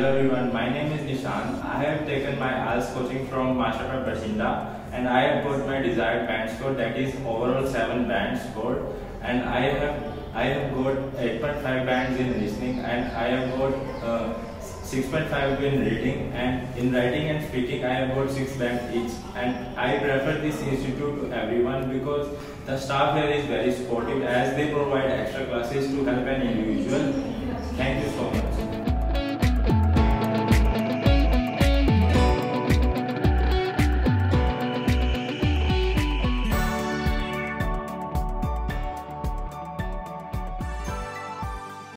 Hello everyone, my name is Nishant. I have taken my IELTS coaching from Masterprep Bathinda and I have got my desired band score that is overall 7 band score and I have I have got 8.5 bands in listening and I have got uh, 6.5 in reading and in writing and speaking I have got 6 bands each and I prefer this institute to everyone because the staff here is very supportive as they provide extra classes to help an individual.